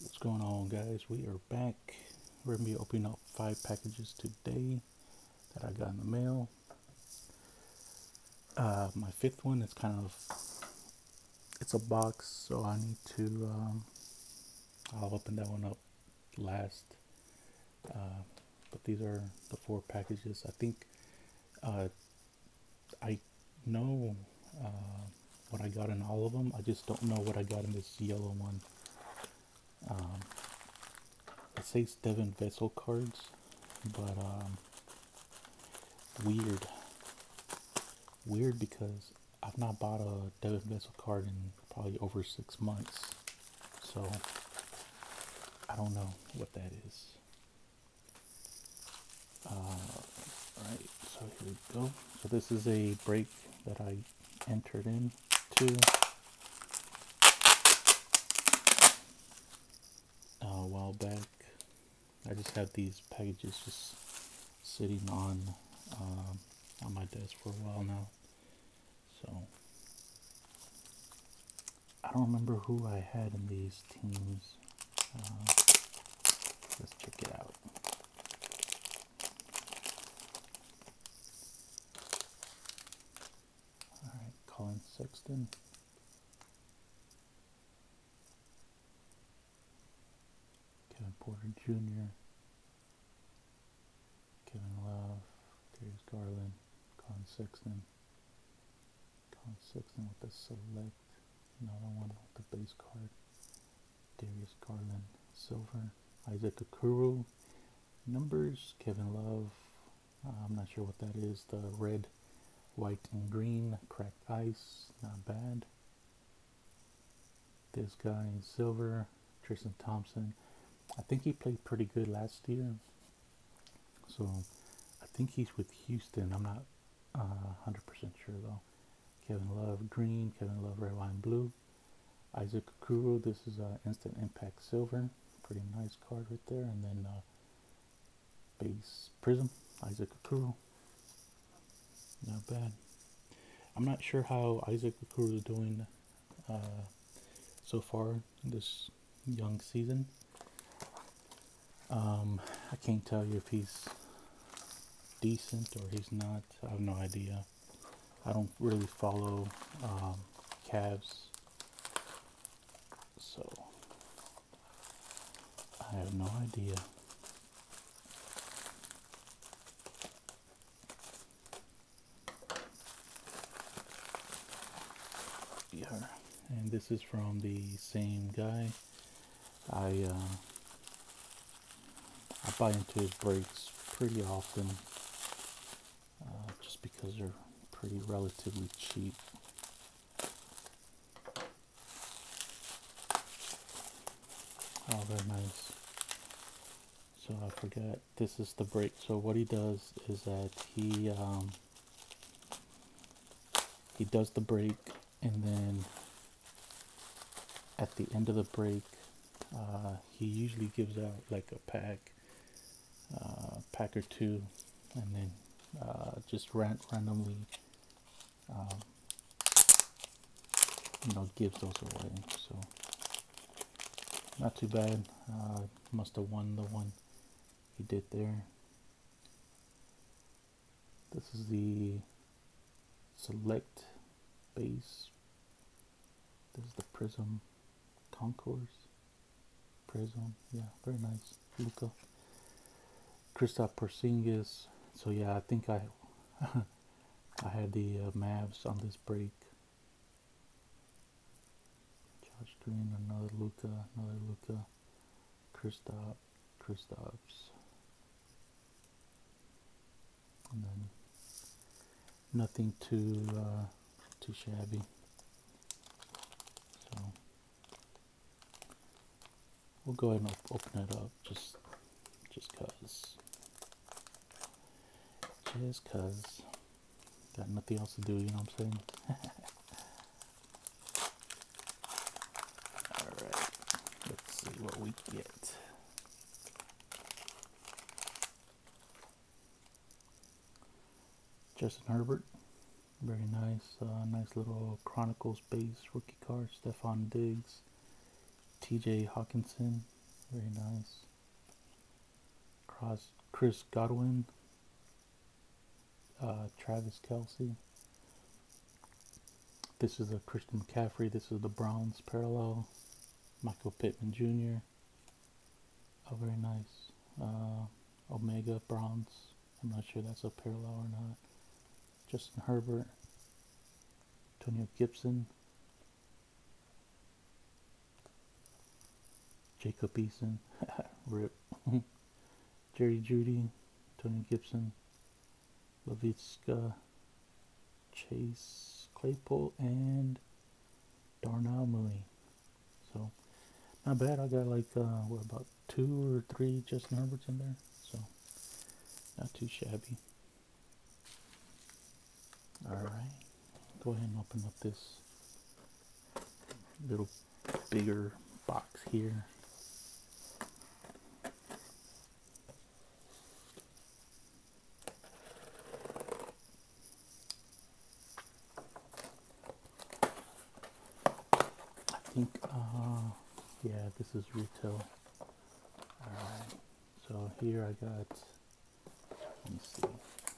What's going on, guys? We are back. We're gonna be opening up five packages today that I got in the mail. Uh, my fifth one is kind of it's a box, so I need to. Um, I'll open that one up last. Uh, but these are the four packages. I think uh, I know uh, what I got in all of them. I just don't know what I got in this yellow one. Um, it says Devin Vassell cards, but um, weird. Weird because I've not bought a Devin Vassell card in probably over six months. So I don't know what that is. Uh, so here we go. So this is a break that I entered into. a while back. I just have these packages just sitting on um, on my desk for a while now. So I don't remember who I had in these teams. Uh, let's check it out. All right, Collin Sexton. Kevin Porter Jr., Kevin Love, Darius Garland, Collin Sexton, Collin Sexton with the select, another one with the base card, Darius Garland, silver, Isaac Okoro, numbers, Kevin Love, uh, I'm not sure what that is, the red, white, and green, cracked ice, not bad. This guy in silver, Tristan Thompson, I think he played pretty good last year. So I think he's with Houston. I'm not uh, 100% sure though. Kevin Love green, Kevin Love red, white, blue. Isaac Okoro, this is uh, Instant Impact Silver. Pretty nice card right there. And then uh, base Prism, Isaac Okoro. Not bad. I'm not sure how Isaac Okoro is doing uh, so far this young season. Um, I can't tell you if he's decent or he's not. I have no idea. I don't really follow um, Cavs, so I have no idea. Yeah, and this is from the same guy. I uh, I buy into his breaks pretty often, uh, just because they're pretty relatively cheap. Oh, very nice. So I forget, this is the break. So what he does is that he um, he does the break, and then at the end of the break, uh, he usually gives out like a pack, uh, pack or two, and then uh, just ran- randomly, um, you know, gives those away. So not too bad. Uh, must have won the one he did there. This is the select base. This is the prism concourse. Prism, yeah, very nice. Luka. Kristaps Porzingis. So yeah, I think I I had the uh, Mavs on this break. Josh Green, another Luka, another Luka. Kristaps, Kristaps. And then nothing too uh, too shabby. So we'll go ahead and op- open it up just just cause just cause got nothing else to do you know what i'm saying all right let's see what we get justin herbert very nice uh, nice little chronicles base rookie card stefon diggs T.J. Hockenson, very nice. Cross Chris Godwin, uh, Travis Kelce. This is a Christian McCaffrey. This is the Browns parallel. Michael Pittman Jr. Oh, very nice. Uh, Omega Browns. I'm not sure that's a parallel or not. Justin Herbert. Antonio Gibson. Jacob Eason. Rip. Jerry Jeudy. Tony Gibson. Laviska. Chase Claypool and Darnell Mooney. So not bad. I got like uh, what about two or three Justin Herberts in there, so not too shabby. All right, go ahead and open up this little bigger box here. Think, uh, yeah, this is retail. Alright, so here I got, let me see,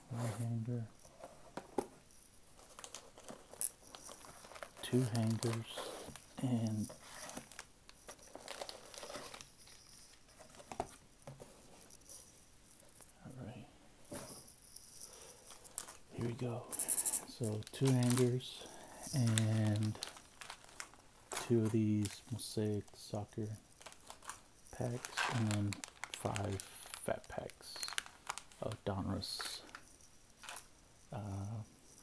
one hanger, two hangers, and alright, here we go. So two hangers and two of these mosaic soccer packs and then five fat packs of Donruss. Uh,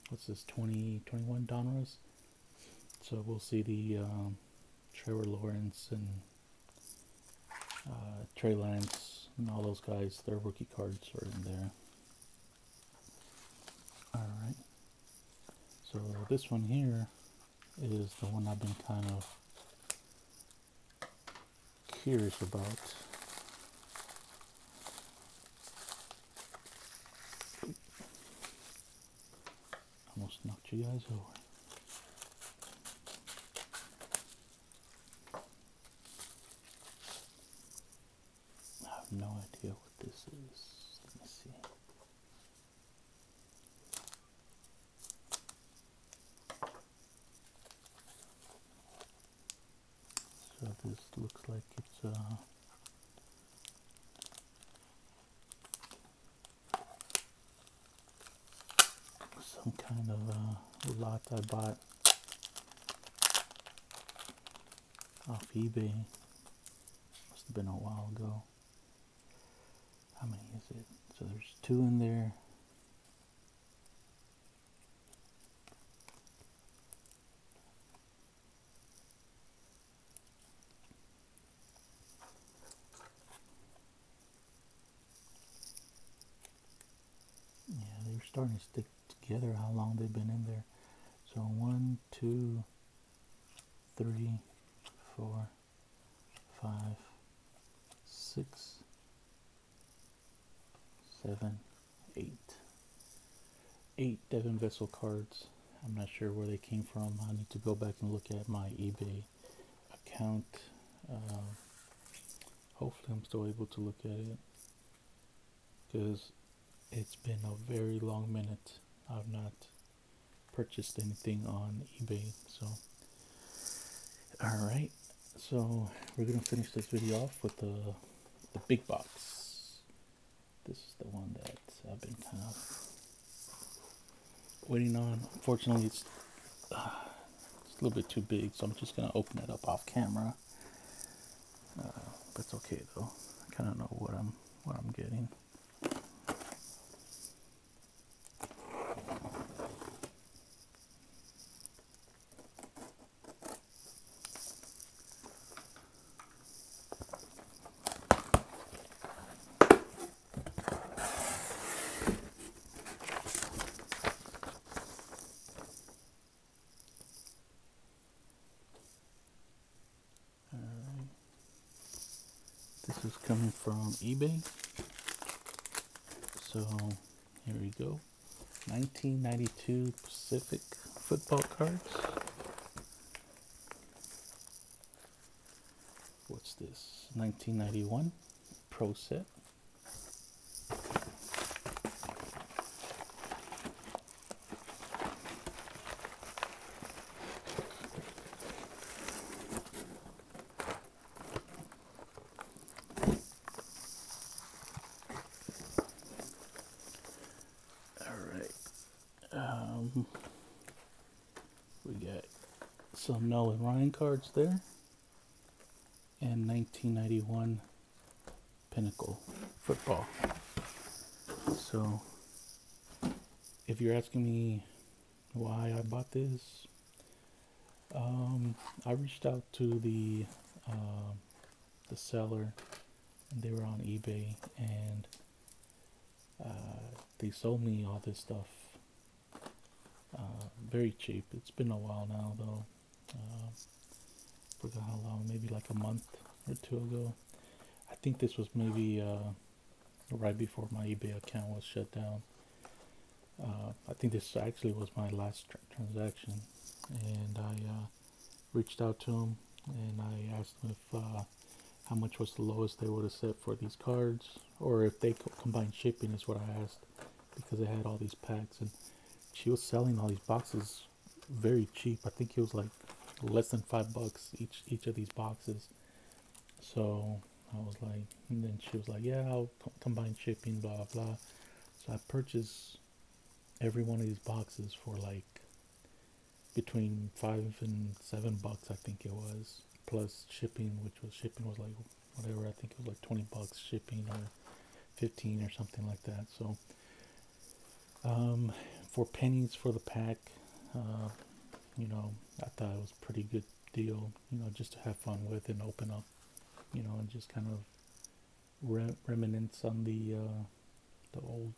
what's this, 20, 21 Donruss? So we'll see the um, Trevor Lawrence and uh, Trey Lance and all those guys, their rookie cards are in there. Alright. So this one here is the one I've been kind of curious about. Almost knocked you guys over. I have no idea what this is. Let me see. So this looks like it's uh, some kind of uh, lot I bought off eBay. Must have been a while ago. How many is it? So there's two in there. Yeah, they're starting to stick together how long they've been in there. So one, two, three, four, five, six, seven, eight. Eight Devin Vassell cards. I'm not sure where they came from. I need to go back and look at my eBay account. Uh, hopefully, I'm still able to look at it because it's been a very long minute. I've not purchased anything on eBay. So, alright. So, we're going to finish this video off with the, the big box. This is the one that I've been kind of waiting on. Unfortunately, it's, uh, it's a little bit too big, so I'm just going to open it up off camera. Uh, it's okay though. I kind of know what I'm getting. Alright. This is coming from eBay. So here we go. 1992 Pacific football cards. what's this? 1991 Pro Set. Some Nolan Ryan cards there. And 1991 Pinnacle football. So, if you're asking me why I bought this, um, I reached out to the uh, the seller, they were on eBay, and uh, they sold me all this stuff uh, very cheap. It's been a while now, though. Uh, forgot how long, maybe like a month or two ago. I think this was maybe uh, right before my eBay account was shut down. Uh, I think this actually was my last tr- transaction, and I uh, reached out to them and I asked them if uh, how much was the lowest they would have set for these cards, or if they co- combined shipping is what I asked because they had all these packs and she was selling all these boxes very cheap. I think it was like less than five bucks each each of these boxes. So I was like, and then she was like, yeah, I'll combine shipping, blah blah. So I purchased every one of these boxes for like between five and seven bucks, I think it was, plus shipping, which was shipping was like whatever. I think it was like twenty bucks shipping or fifteen or something like that. So um, for pennies for the pack, uh, you know, I thought it was a pretty good deal. You know, just to have fun with and open up, you know, and just kind of re- reminisce on the uh, the old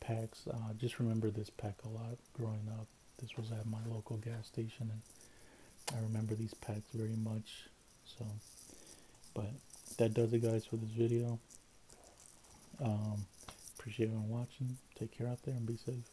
packs. Uh, just remember this pack a lot growing up. This was at my local gas station, and I remember these packs very much. So, but that does it, guys, for this video. Um, appreciate everyone watching. Take care out there and be safe.